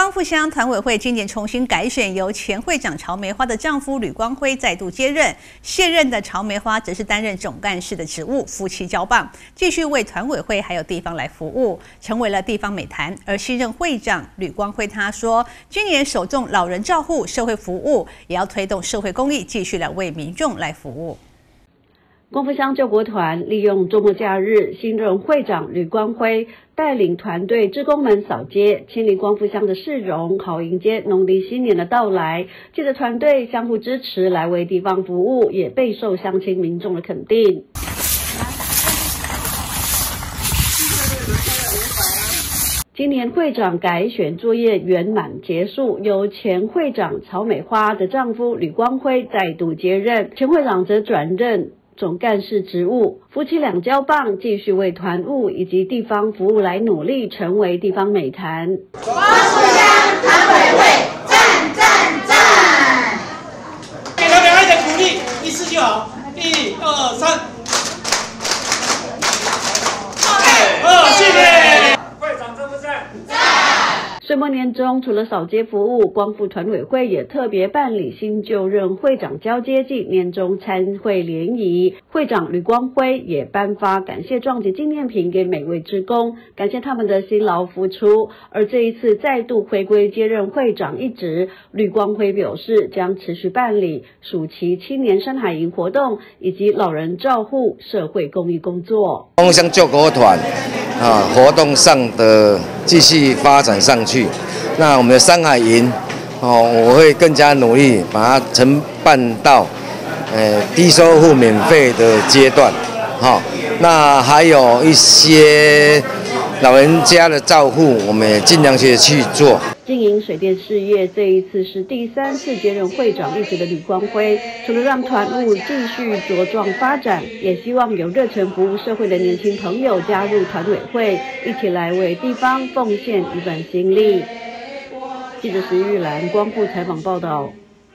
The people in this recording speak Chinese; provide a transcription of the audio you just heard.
光复乡团委会今年重新改选，由前会长曹梅花的丈夫吕光辉再度接任，卸任的曹梅花则是担任总干事的职务，夫妻交棒，继续为团委会还有地方来服务，成为了地方美谈。而新任会长吕光辉他说，今年首重老人照护、社会服务，也要推动社会公益，继续来为民众来服务。光复乡救国团利用周末假日，新任会长吕光辉带领团队职工们扫街，清理光复乡的市容，好迎接农历新年的到来。记者团队相互支持，来为地方服务，也备受乡亲民众的肯定。今年会长改选作业圆满结束，由前会长曹美花的丈夫吕光辉再度接任，前会长则转任。总干事职务，夫妻两交棒，继续为团务以及地方服务来努力，成为地方美谈。光复乡团委会，赞赞赞！给他们爱的鼓励，一次就好，一二三。好，谢谢。岁末年中，除了扫街服务，光复团委会也特别办理新就任会长交接暨年终参会联谊。会长吕光辉也颁发感谢状及纪念品给每位职工，感谢他们的辛劳付出。而这一次再度回归接任会长一职，吕光辉表示将持续办理暑期青年山海营活动以及老人照护社会公益工作。光乡救国团啊，活动上的继续发展上去。那我们的山海营，哦，我会更加努力把它承办到，呃，低收入免费的阶段，好，那还有一些老人家的照护，我们也尽量去去做。经营水电事业，这一次是第三次接任会长一职的吕光辉，除了让团务继续茁壮发展，也希望有热忱服务社会的年轻朋友加入团委会，一起来为地方奉献一份心力。记者石玉兰光复采访报道。